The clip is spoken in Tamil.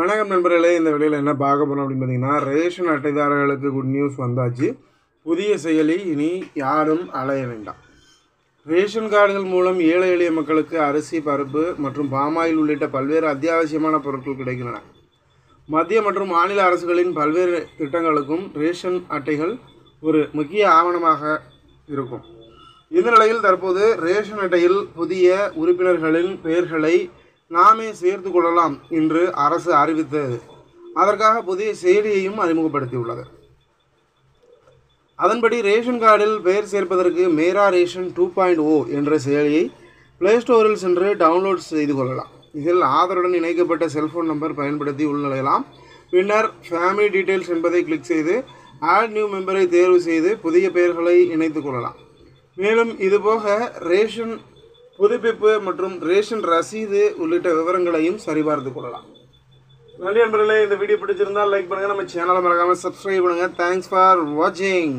வணக்கம் நண்பர்களே இந்த வெளியில் என்ன பார்க்க போகிறோம் அப்படின்னு பார்த்தீங்கன்னா ரேஷன் அட்டைதாரர்களுக்கு குட் நியூஸ் வந்தாச்சு. புதிய செயலி இனி யாரும் அலைய வேண்டாம். ரேஷன் கார்டுகள் மூலம் ஏழை எளிய மக்களுக்கு அரிசி பருப்பு மற்றும் பாமாயில் உள்ளிட்ட பல்வேறு அத்தியாவசியமான பொருட்கள் கிடைக்கின்றன. மத்திய மற்றும் மாநில அரசுகளின் பல்வேறு திட்டங்களுக்கும் ரேஷன் அட்டைகள் ஒரு முக்கிய ஆவணமாக இருக்கும். இந்த நிலையில் தற்போது ரேஷன் அட்டையில் புதிய உறுப்பினர்களின் பெயர்களை நாமே சேர்த்து கொள்ளலாம் என்று அரசு அறிவித்தது. அதற்காக புதிய செயலியையும் அறிமுகப்படுத்தியுள்ளது. அதன்படி ரேஷன் கார்டில் பெயர் சேர்ப்பதற்கு Mera ration two point O என்ற செயலியை பிளே ஸ்டோரில் சென்று டவுன்லோட் செய்து கொள்ளலாம். இதில் ஆதருடன் இணைக்கப்பட்ட செல்ஃபோன் நம்பர் பயன்படுத்தி உள்நுழையலாம். பின்னர் ஃபேமிலி டீட்டெயில்ஸ் என்பதை கிளிக் செய்து ஆட் நியூ மெம்பரை தேர்வு செய்து புதிய பெயர்களை இணைத்துக் கொள்ளலாம். மேலும் இதுபோக ரேஷன் புதுப்பிப்பு மற்றும் ரேஷன் ரசீது உள்ளிட்ட விவரங்களையும் சரிபார்த்து கொள்ளலாம். நன்றி நண்பர்களே இந்த வீடியோ பிடிச்சிருந்தால் லைக் பண்ணுங்கள் நம்ம சேனலை மறக்காமல் சப்ஸ்கிரைப் பண்ணுங்கள் தேங்க்ஸ் ஃபார் வாட்சிங்